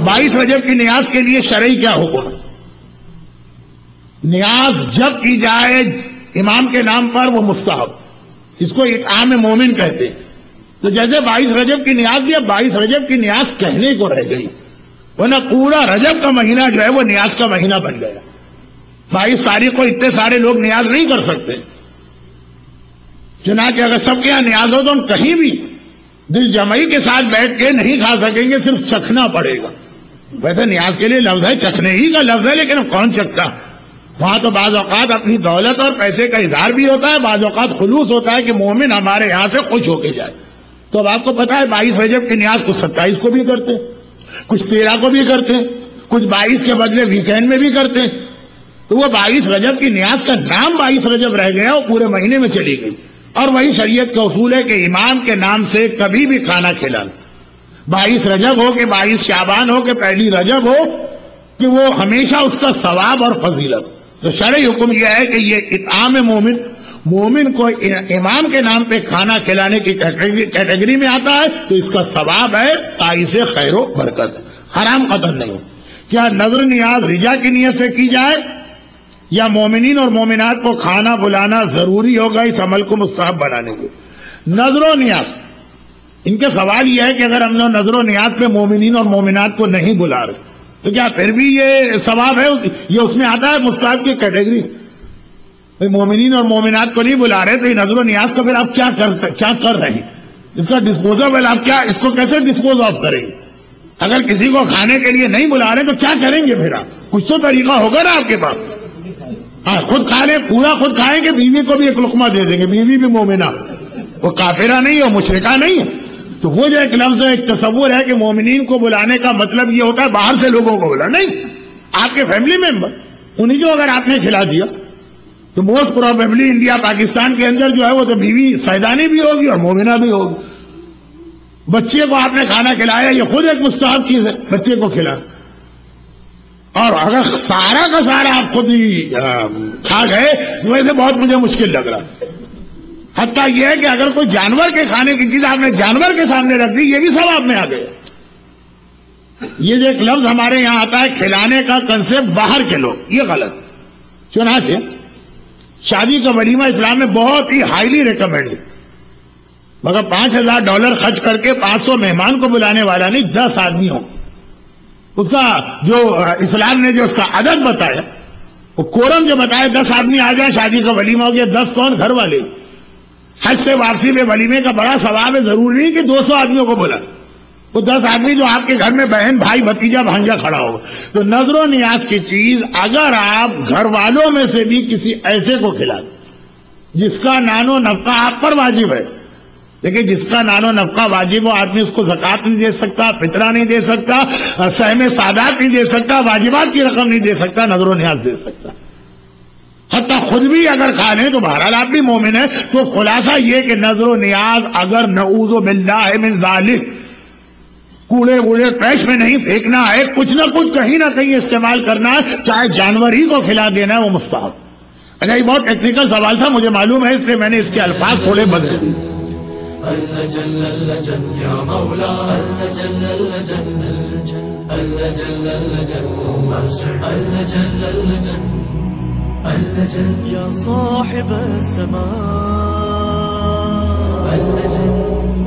بائیس رجب کی نیاز کے لیے شرعی کیا حکم؟ نیاز جب کی جائے امام کے نام پر وہ مستحب۔ اس کو ایک عام مومن کہتے ہیں۔ تو جیسے بائیس رجب کی نیاز دیا بائیس رجب کی نیاز کہنے کو رہ گئی۔ ورنہ پورا رجب کا مہینہ جو ہے وہ نیاز کا مہینہ بن گیا۔ بائیس تاریخ کو اتنے سارے لوگ نیاز نہیں کر سکتے۔ چنانچہ اگر سب کے یہاں نیاز ہو تو ہم کہیں بھی دل جمعی کے ساتھ بیٹھ کے نہیں کھا سکیں گے، صرف چکھنا پڑے گا۔ ویسے نیاز کے لیے لفظ ہے، چکھنے ہی کا لفظ ہے، لیکن اب کون چکتا وہاں تو بعض اوقات اپنی دولت اور پیسے کا اظہار بھی ہوتا ہے، بعض اوقات خلوص ہوتا ہے کہ مومن ہمارے یہاں سے خوش ہو کے جائے۔ تو اب آپ کو پتا ہے، بائیس رجب کی نیاز کچھ ستائیس کو بھی کرتے کچھ تیرہ کو بھی کرتے کچھ بائیس کے بدلے ویکینڈ میں بھی کرتے تو وہ بائیس رجب کی نیاز کا نام بائیس رجب رہ گیا، وہ پورے مہینے میں چلی گئی۔ اور وہی شریعت کا اصول ہے کہ امام کے نام سے کبھی بھی کھانا کھلانا بائیس رجب ہو کہ بائیس شابان ہو کہ پہلی رجب ہو، کہ وہ ہمیشہ اس کا ثواب اور فضیلت۔ تو شرعی حکم یہ ہے کہ یہ اطعام مومن مومن کو امام کے نام پہ کھانا کھلانے کی کیٹیگری میں آتا ہے، تو اس کا ثواب ہے تائیس خیر و برکت۔ حرام قدر نہیں۔ کیا نظر نیاز رجا کی نیت سے کی جائے؟ یا مومنین اور مومنات کو کھانا بلانا ضروری ہوگا اس عمل کو مستحب بنانے کے۔ نظر و نیاز۔ ان کے سوال یہ ہے کہ اگر ہم لوگ نظر و نیاز پہ مومنین اور مومنات کو نہیں بلا رہے تو کیا پھر بھی یہ ثواب ہے یہ اس میں آتا ہے مستحب کی کیٹیگری؟ مومنین اور مومنات کو نہیں بلا رہے تو یہ نظر و نیاز کا پھر آپ کیا کر کیا کر رہے ہیں؟ اس کا ڈسپوزل آپ کیا اس کو کیسے ڈسپوز آف کریں گے؟ اگر کسی کو کھانے کے لیے نہیں بلا رہے تو کیا کریں گے پھر آپ؟ کچھ تو طریقہ ہوگا نا آپ کے پاس۔ ہاں خود کھا لیں، پورا خود کھائیں گے، بیوی کو بھی ایک لقمہ دے دیں گے، بیوی بھی مومنہ۔ وہ کافرہ نہیں ہے مشرقہ نہیں ہے۔ تو وہ جو ایک لفظ ایک تصور ہے کہ مومنین کو بلانے کا مطلب یہ ہوتا ہے باہر سے لوگوں کو بلا نہیں، آپ کے فیملی ممبر انہیں کو اگر آپ نے کھلا دیا، تو موسٹ پروبیبلی انڈیا، پاکستان کے اندر جو ہے وہ تو بیوی سیدانی بھی ہوگی اور مومنہ بھی ہوگی بچے کو آپ نے کھانا کھلایا، یہ خود ایک مستحب چیز ہے، بچے کو کھلا۔ اور اگر سارا کا سارا آپ خود ہی کھا گئے تو ویسے بہت مجھے مشکل لگ رہا۔ حتیٰ یہ ہے کہ اگر کوئی جانور کے کھانے کی چیز آپ نے جانور کے سامنے رکھ دی، یہ بھی سب آپ میں آ گیا۔ یہ جو ایک لفظ ہمارے یہاں آتا ہے، کھلانے کا کنسپٹ باہر کے لوگ، یہ غلط۔ چنانچہ، شادی کا ولیمہ اسلام میں بہت ہی ہائیلی ریکمینڈ مگر پانچ ہزار ڈالر خرچ کر کے پانچ سو مہمان کو بلانے والا نہیں، دس آدمی ہو اس کا جو اسلام نے جو اس کا عدد بتایا، وہ کورم جو بتایا، دس آدمی آ جائے شادی کا ولیمہ ہو گیا، دس کون؟ گھر والے۔ حج سے واپسی میں ولیمے کا بڑا ثواب ہے، ضروری نہیں کہ دو سو آدمیوں کو بلا۔ وہ دس آدمی جو آپ کے گھر میں بہن، بھائی، بھتیجا، بھانجا کھڑا ہوگا تو نظر و نیاز کی چیز اگر آپ گھر والوں میں سے بھی کسی ایسے کو کھلا جس کا نانو نفقہ آپ پر واجب ہے۔ دیکھیں، جس کا نانو نفقہ واجب ہو، آدمی اس کو زکات نہیں دے سکتا، فطرہ نہیں دے سکتا سہم سادات نہیں دے سکتا، واجبات کی رقم نہیں دے سکتا، نظر و نیاز دے سکتا۔ حتیٰ خود بھی اگر کھا لیں تو بہرحال آپ بھی مومن ہے تو خلاصہ یہ کہ نظر و نیاز اگر نعوذ باللہ من ذالک، کوڑے ووڑے پیش میں نہیں پھینکنا ہے، کچھ نہ کچھ کہیں نہ کہیں استعمال کرنا ہے، چاہے جانور ہی کو کھلا دینا ہے، وہ مستحب۔ اچھا یہ بہت ٹیکنیکل سوال تھا، مجھے معلوم ہے، اس لیے میں نے اس کے الفاظ تھوڑے بدلے اللجن يا صاحب السماء. اللجن